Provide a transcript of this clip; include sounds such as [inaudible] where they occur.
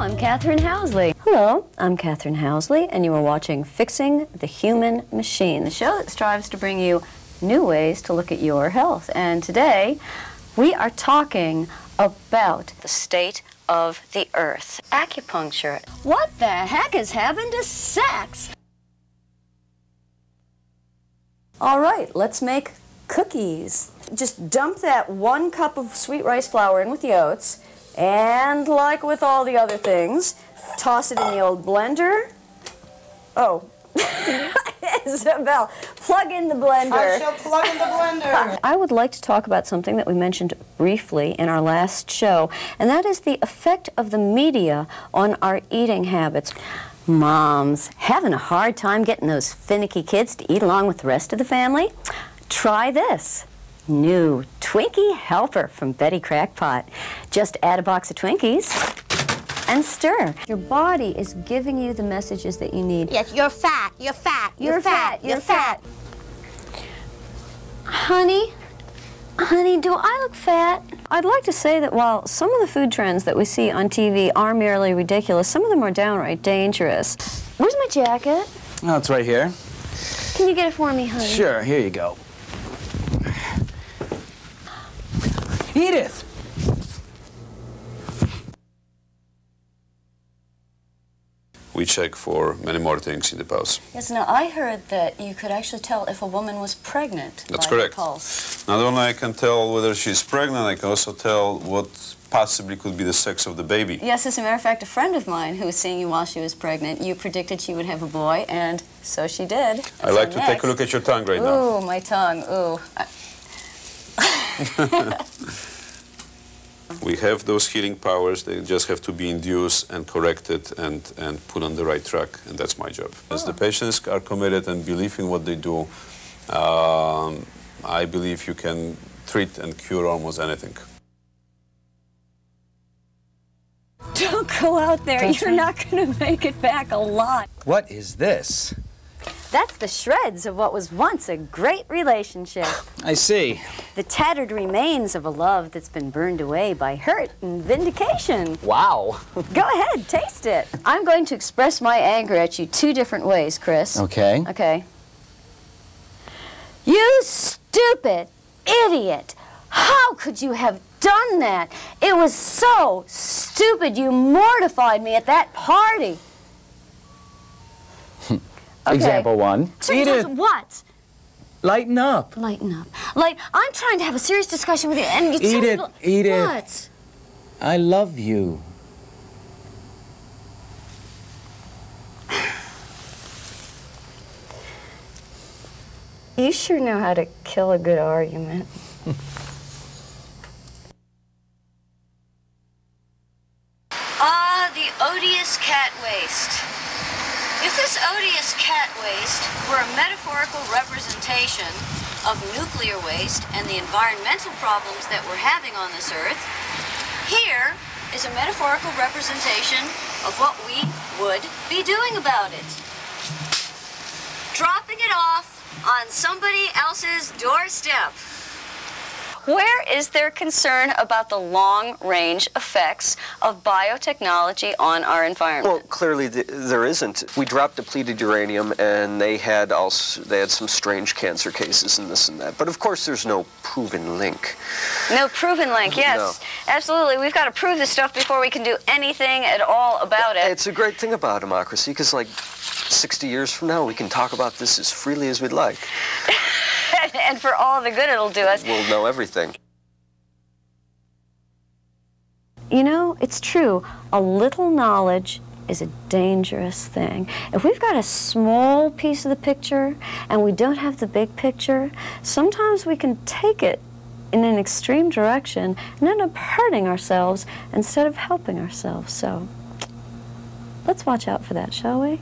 I'm Cathren Housley. Hello, I'm Cathren Housley, and you are watching Fixing the Human Machine, the show that strives to bring you new ways to look at your health. And today, we are talking about the state of the earth. Acupuncture. What the heck has happened to sex? All right, let's make cookies. Just dump that one cup of sweet rice flour in with the oats, and like with all the other things, toss it in the old blender. Oh, [laughs] Isabel, plug in the blender. I shall plug in the blender. [laughs] I would like to talk about something that we mentioned briefly in our last show, and that is the effect of the media on our eating habits. Moms having a hard time getting those finicky kids to eat along with the rest of the family? Try this. New Twinkie Helper from Betty Crackpot. Just add a box of Twinkies and stir. Your body is giving you the messages that you need. Yes, you're fat, you're fat, you're, You're fat, fat, you're you're fat. Honey, honey, do I look fat? I'd like to say that while some of the food trends that we see on TV are merely ridiculous, some of them are downright dangerous. Where's my jacket? Oh, it's right here. Can you get it for me, honey? Sure, here you go. Edith! we check for many more things in the pulse. Yes, now I heard that you could actually tell if a woman was pregnant That's by correct. the pulse. Not only I can tell whether she's pregnant, I can also tell what possibly could be the sex of the baby. Yes, as a matter of fact, a friend of mine who was seeing you while she was pregnant, you predicted she would have a boy, and so she did. I like to take a look at your tongue right now. Ooh, my tongue, ooh. [laughs] I- We have those healing powers, they just have to be induced and corrected and, and put on the right track, and that's my job. As the patients are committed and believe in what they do, um, I believe you can treat and cure almost anything. Don't go out there. You're not going to make it back alive. What is this? That's the shreds of what was once a great relationship. I see. The tattered remains of a love that's been burned away by hurt and vindication. Wow. [laughs] Go ahead, taste it. I'm going to express my anger at you two different ways, Chris. Okay. Okay. You stupid idiot! How could you have done that? It was so stupid. You mortified me at that party. [laughs] Okay. Example one. So Edith, what? lighten up. Lighten up. Like, I'm trying to have a serious discussion with you, and you tell Edith, me... Edith. What? I love you. You sure know how to kill a good argument. Ah, the odious cat waste. If this odious cat waste were a metaphorical representation of nuclear waste and the environmental problems that we're having on this earth, here is a metaphorical representation of what we would be doing about it. Dropping it off on somebody else's doorstep. Where is there concern about the long range effects of biotechnology on our environment? Well, clearly th- there isn't. We dropped depleted uranium, and they had also they had some strange cancer cases and this and that. But of course, there's no proven link. no proven link, yes. Absolutely. We've got to prove this stuff before we can do anything at all about it. It's a great thing about democracy because, like, 60 years from now, we can talk about this as freely as we'd like. [laughs] [laughs] and for all the good it'll do us. We'll know everything. You know, it's true. A little knowledge is a dangerous thing. If we've got a small piece of the picture and we don't have the big picture, sometimes we can take it in an extreme direction and end up hurting ourselves instead of helping ourselves. So let's watch out for that, shall we?